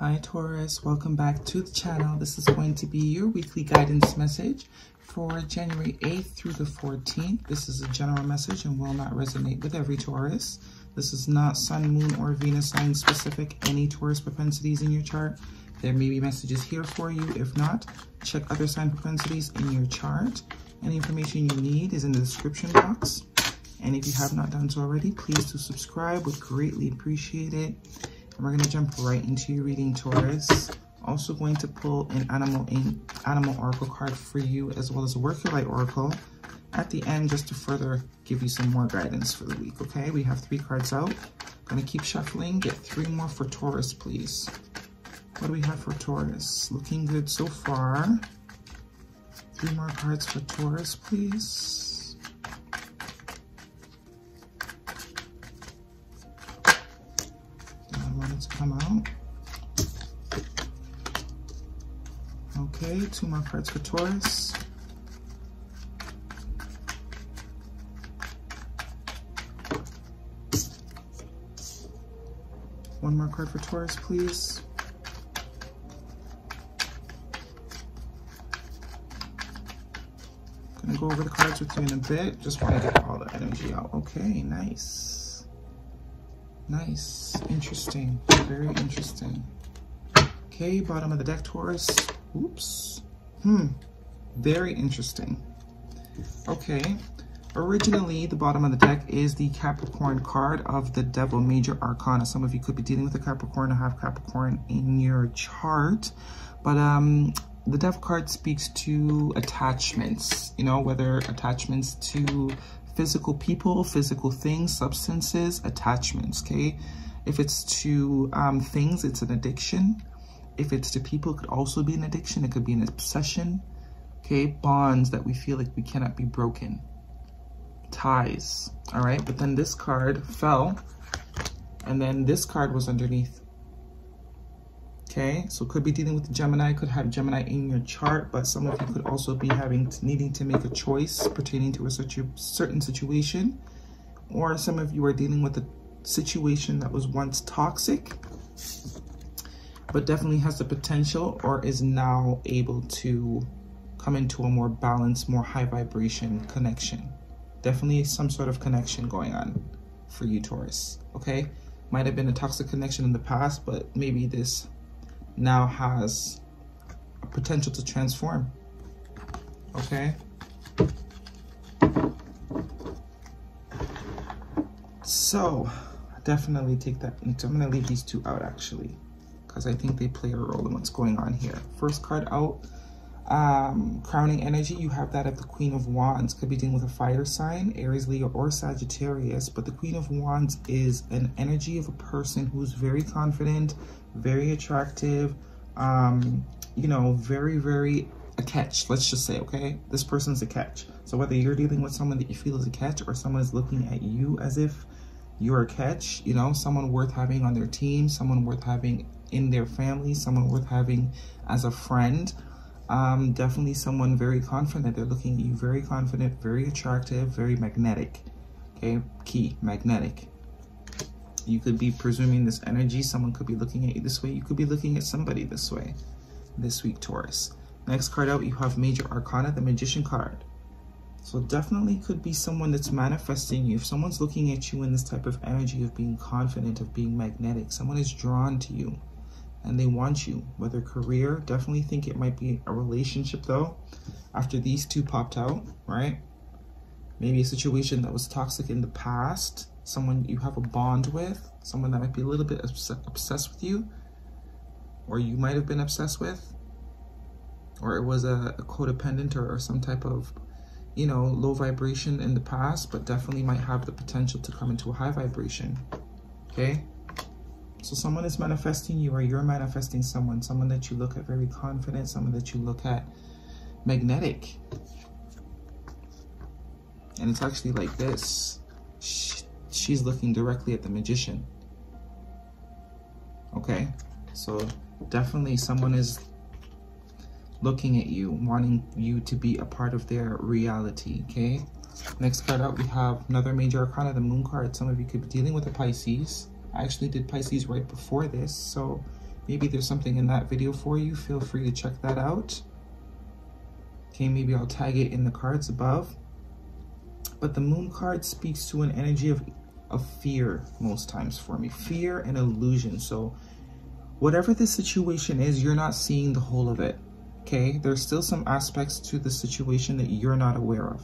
Hi Taurus, welcome back to the channel. This is going to be your weekly guidance message for January 8th through the 14th. This is a general message and will not resonate with every Taurus. This is not Sun, Moon, or Venus sign specific. Any Taurus propensities in your chart. There may be messages here for you. If not, check other sign propensities in your chart. Any information you need is in the description box. And if you have not done so already, please do subscribe. Would greatly appreciate it. And we're going to jump right into your reading, Taurus. Also going to pull an animal in, animal oracle card for you, as well as a work your light oracle at the end, just to further give you some more guidance for the week, okay? We have three cards out. Gonna keep shuffling. Get three more for Taurus, please. What do we have for Taurus? Looking good so far. Three more cards for Taurus, please. Come out. Okay, two more cards for Taurus. One more card for Taurus, please. Gonna go over the cards with you in a bit. Just want to get all the energy out. Okay, nice. Nice. Interesting. Very interesting. Okay, bottom of the deck, Taurus. Oops. Hmm. Very interesting. Okay. Originally, the bottom of the deck is the Capricorn card of the Devil Major Arcana. Some of you could be dealing with a Capricorn or have Capricorn in your chart. But um, the Devil card speaks to attachments, you know, whether attachments to physical people, physical things, substances, attachments, okay? If it's to um, things, it's an addiction. If it's to people, it could also be an addiction. It could be an obsession, okay? Bonds that we feel like we cannot be broken. Ties, all right? But then this card fell, and then this card was underneath okay so could be dealing with gemini could have gemini in your chart but some of you could also be having needing to make a choice pertaining to a certain situation or some of you are dealing with a situation that was once toxic but definitely has the potential or is now able to come into a more balanced more high vibration connection. Definitely some sort of connection going on for you taurus okay? Might have been a toxic connection in the past but maybe this now has a potential to transform. Okay? So, definitely take that into, I'm going to leave these two out actually, because I think they play a role in what's going on here. First card out, um, crowning energy, you have that of the Queen of Wands. Could be dealing with a fire sign, Aries, Leo, or Sagittarius. But the Queen of Wands is an energy of a person who's very confident, very attractive, um, you know, very, very a catch, let's just say, okay? This person's a catch. So whether you're dealing with someone that you feel is a catch or someone is looking at you as if you're a catch, you know, someone worth having on their team, someone worth having in their family, someone worth having as a friend, um, definitely someone very confident. They're looking at you very confident, very attractive, very magnetic. Okay, key, magnetic. You could be presuming this energy. Someone could be looking at you this way. You could be looking at somebody this way this week, Taurus. Next card out, you have Major Arcana, the Magician card. So definitely could be someone that's manifesting you. If someone's looking at you in this type of energy of being confident, of being magnetic, someone is drawn to you and they want you, whether career, definitely think it might be a relationship though. After these two popped out, right? Maybe a situation that was toxic in the past someone you have a bond with, someone that might be a little bit obs obsessed with you, or you might have been obsessed with, or it was a, a codependent or, or some type of, you know, low vibration in the past, but definitely might have the potential to come into a high vibration, okay? So someone is manifesting you or you're manifesting someone, someone that you look at very confident, someone that you look at magnetic. And it's actually like this she's looking directly at the magician. Okay, so definitely someone is looking at you, wanting you to be a part of their reality, okay? Next card out, we have another major arcana, the moon card. Some of you could be dealing with a Pisces. I actually did Pisces right before this, so Maybe there's something in that video for you. Feel free to check that out. Okay, maybe I'll tag it in the cards above. But the moon card speaks to an energy of, of fear most times for me. Fear and illusion. So whatever the situation is, you're not seeing the whole of it. Okay, there's still some aspects to the situation that you're not aware of.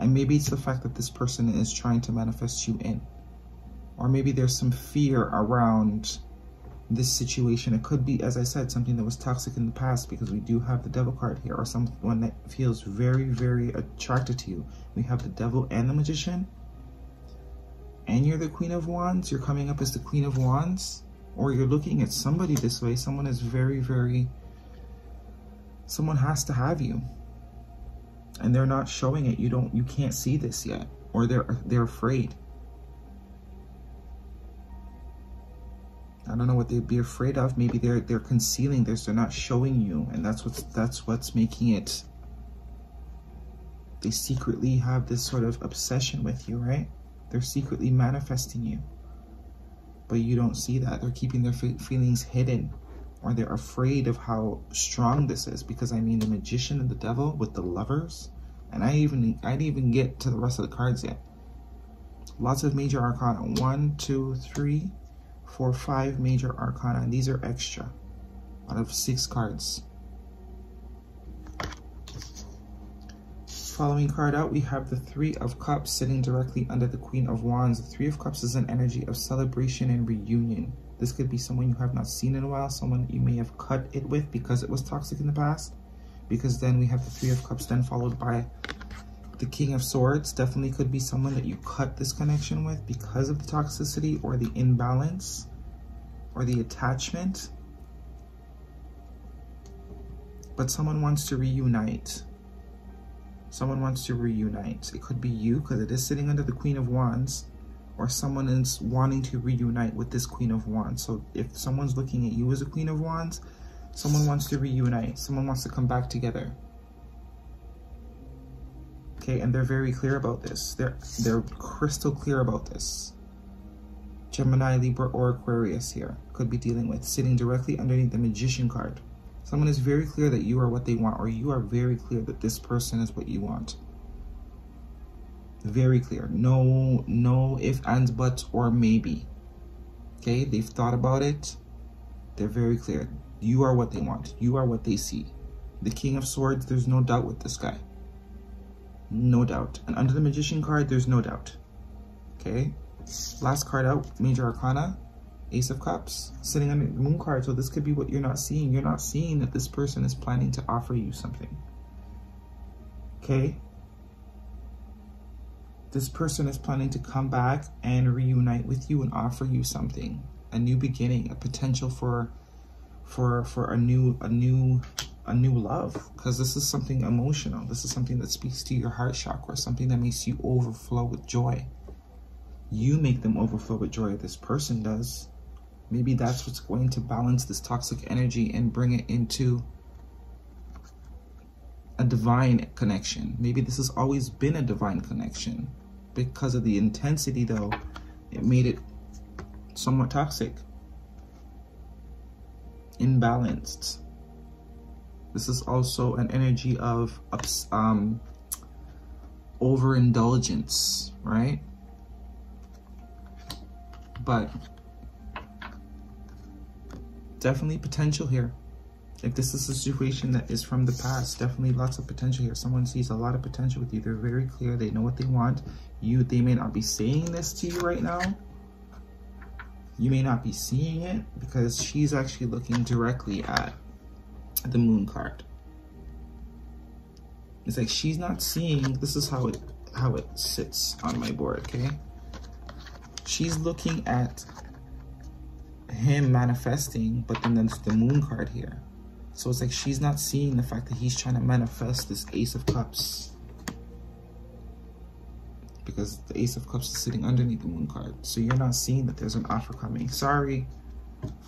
And maybe it's the fact that this person is trying to manifest you in. Or maybe there's some fear around this situation. It could be, as I said, something that was toxic in the past because we do have the devil card here or someone that feels very, very attracted to you. We have the devil and the magician. And you're the queen of wands. You're coming up as the queen of wands. Or you're looking at somebody this way. Someone is very, very... Someone has to have you and they're not showing it. You don't, you can't see this yet, or they're they're afraid. I don't know what they'd be afraid of. Maybe they're they're concealing this. They're not showing you, and that's what's that's what's making it. They secretly have this sort of obsession with you, right? They're secretly manifesting you, but you don't see that. They're keeping their feelings hidden or they're afraid of how strong this is because I mean the magician and the devil with the lovers and I even I didn't even get to the rest of the cards yet lots of major arcana one two three four five major arcana and these are extra out of six cards following card out we have the three of cups sitting directly under the queen of wands the three of cups is an energy of celebration and reunion this could be someone you have not seen in a while, someone you may have cut it with because it was toxic in the past. Because then we have the Three of Cups, then followed by the King of Swords. Definitely could be someone that you cut this connection with because of the toxicity or the imbalance or the attachment. But someone wants to reunite. Someone wants to reunite. It could be you because it is sitting under the Queen of Wands or someone is wanting to reunite with this Queen of Wands. So if someone's looking at you as a Queen of Wands, someone wants to reunite. Someone wants to come back together. Okay, and they're very clear about this. They're, they're crystal clear about this. Gemini, Libra, or Aquarius here could be dealing with, sitting directly underneath the Magician card. Someone is very clear that you are what they want, or you are very clear that this person is what you want. Very clear. No, no if, ands, buts, or maybe. Okay, they've thought about it. They're very clear. You are what they want. You are what they see. The King of Swords, there's no doubt with this guy. No doubt. And under the Magician card, there's no doubt. Okay. Last card out, Major Arcana, Ace of Cups, sitting on the Moon card. So this could be what you're not seeing. You're not seeing that this person is planning to offer you something. Okay this person is planning to come back and reunite with you and offer you something a new beginning a potential for for for a new a new a new love because this is something emotional. This is something that speaks to your heart chakra something that makes you overflow with joy. You make them overflow with joy. This person does. Maybe that's what's going to balance this toxic energy and bring it into a divine connection. Maybe this has always been a divine connection. Because of the intensity though, it made it somewhat toxic. Imbalanced. This is also an energy of um, overindulgence, right? But definitely potential here. If this is a situation that is from the past, definitely lots of potential here. Someone sees a lot of potential with you. They're very clear. They know what they want. You, they may not be saying this to you right now. You may not be seeing it because she's actually looking directly at the moon card. It's like she's not seeing, this is how it how it sits on my board, okay? She's looking at him manifesting, but then there's the moon card here. So it's like she's not seeing the fact that he's trying to manifest this Ace of Cups. Because the Ace of Cups is sitting underneath the Moon card. So you're not seeing that there's an offer coming. Sorry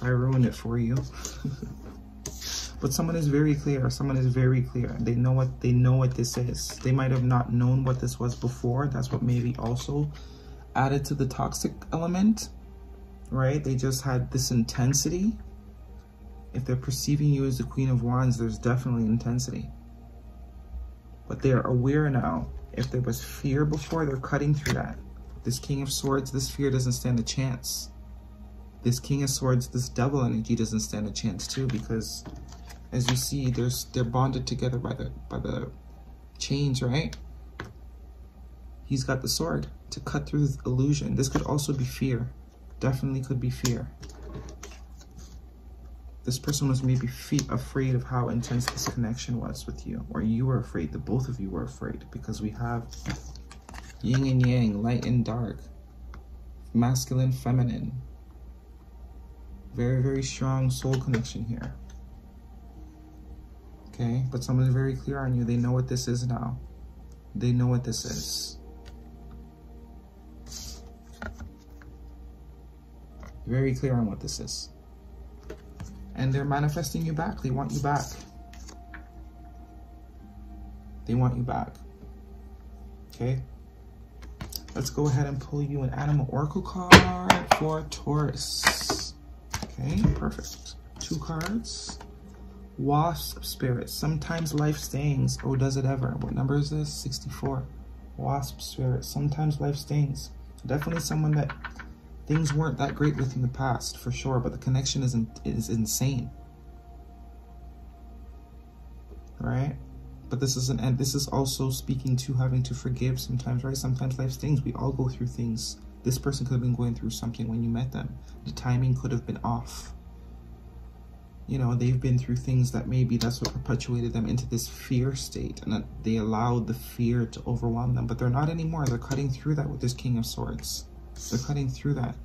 I ruined it for you. but someone is very clear. Someone is very clear. They know what they know what this is. They might have not known what this was before. That's what maybe also added to the toxic element. Right? They just had this intensity if they're perceiving you as the Queen of Wands, there's definitely intensity. But they're aware now. If there was fear before, they're cutting through that. This King of Swords, this fear doesn't stand a chance. This King of Swords, this Devil energy doesn't stand a chance too because as you see, there's they're bonded together by the by the chains, right? He's got the sword to cut through the illusion. This could also be fear. Definitely could be fear. This person was maybe afraid of how intense this connection was with you. Or you were afraid. The both of you were afraid. Because we have yin and yang, light and dark. Masculine, feminine. Very, very strong soul connection here. Okay, but someone's very clear on you. They know what this is now. They know what this is. Very clear on what this is. And they're manifesting you back. They want you back. They want you back. Okay? Let's go ahead and pull you an animal oracle card for Taurus. Okay, perfect. Two cards. Wasp spirit. Sometimes life stings. Oh, does it ever? What number is this? 64. Wasp spirit. Sometimes life stings. Definitely someone that things weren't that great with in the past, for sure, but the connection is, in, is insane. Right? But this is an and this is also speaking to having to forgive sometimes, right? Sometimes life stings. We all go through things. This person could have been going through something when you met them. The timing could have been off. You know, they've been through things that maybe that's what perpetuated them into this fear state and they allowed the fear to overwhelm them. But they're not anymore. They're cutting through that with this King of Swords. They're cutting through that.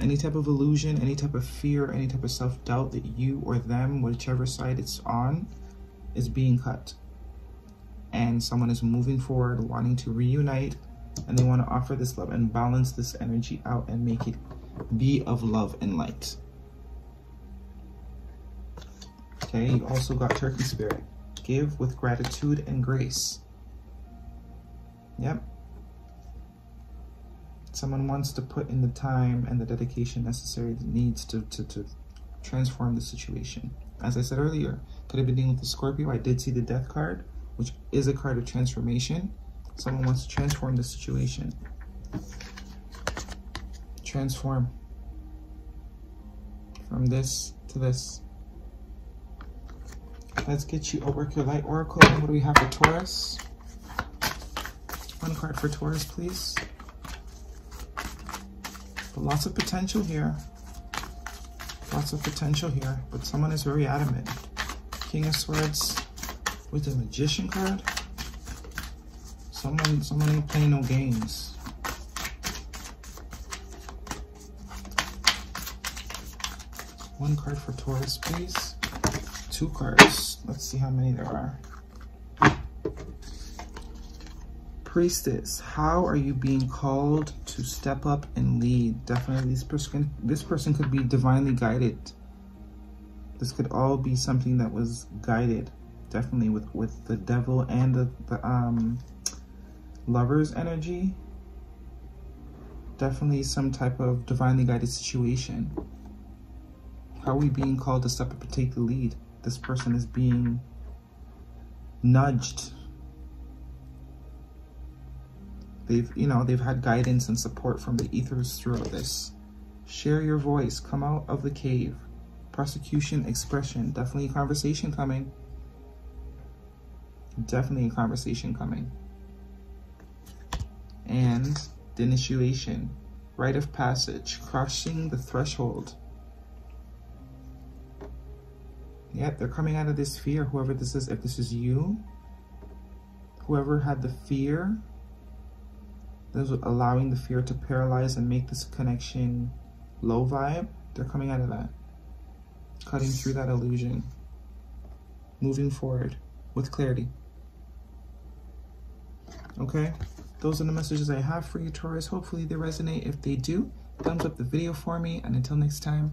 Any type of illusion, any type of fear, any type of self-doubt that you or them, whichever side it's on, is being cut. And someone is moving forward, wanting to reunite, and they want to offer this love and balance this energy out and make it be of love and light. Okay, you also got Turkey Spirit. Give with gratitude and grace. Yep, someone wants to put in the time and the dedication necessary that needs to, to, to transform the situation. As I said earlier, could have been dealing with the Scorpio. I did see the death card, which is a card of transformation. Someone wants to transform the situation. Transform from this to this. Let's get you a work your light oracle. What do we have for Taurus? One card for Taurus, please. But lots of potential here. Lots of potential here. But someone is very adamant. King of Swords with the Magician card. Someone, someone ain't playing no games. One card for Taurus, please. Two cards. Let's see how many there are. priestess, how are you being called to step up and lead? Definitely this person this person could be divinely guided. This could all be something that was guided, definitely with, with the devil and the, the um lover's energy. Definitely some type of divinely guided situation. How are we being called to step up and take the lead? This person is being nudged They've, you know, they've had guidance and support from the ethers throughout this. Share your voice. Come out of the cave. Prosecution, expression. Definitely a conversation coming. Definitely a conversation coming. And the initiation. Rite of passage. Crossing the threshold. Yep, they're coming out of this fear. Whoever this is, if this is you, whoever had the fear those allowing the fear to paralyze and make this connection low vibe, they're coming out of that. Cutting through that illusion. Moving forward with clarity. Okay? Those are the messages I have for you, Taurus. Hopefully they resonate. If they do, thumbs up the video for me. And until next time,